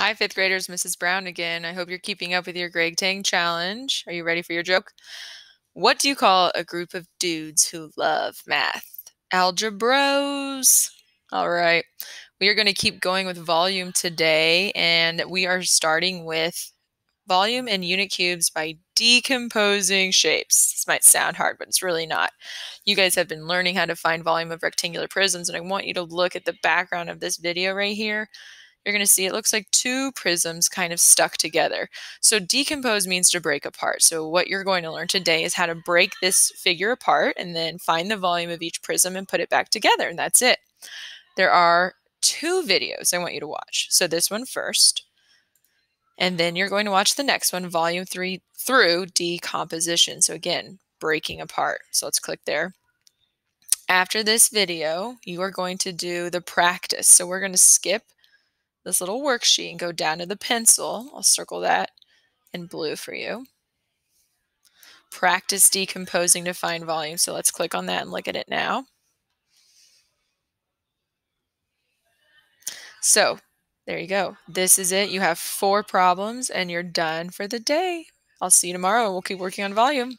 Hi, fifth graders. Mrs. Brown again. I hope you're keeping up with your Greg Tang challenge. Are you ready for your joke? What do you call a group of dudes who love math? Algebros. All right. We are going to keep going with volume today, and we are starting with volume and unit cubes by decomposing shapes. This might sound hard, but it's really not. You guys have been learning how to find volume of rectangular prisms, and I want you to look at the background of this video right here you're going to see it looks like two prisms kind of stuck together. So decompose means to break apart. So what you're going to learn today is how to break this figure apart and then find the volume of each prism and put it back together. And that's it. There are two videos I want you to watch. So this one first. And then you're going to watch the next one, volume three through decomposition. So again, breaking apart. So let's click there. After this video, you are going to do the practice. So we're going to skip this little worksheet and go down to the pencil. I'll circle that in blue for you. Practice decomposing to find volume. So let's click on that and look at it now. So there you go. This is it. You have four problems and you're done for the day. I'll see you tomorrow we'll keep working on volume.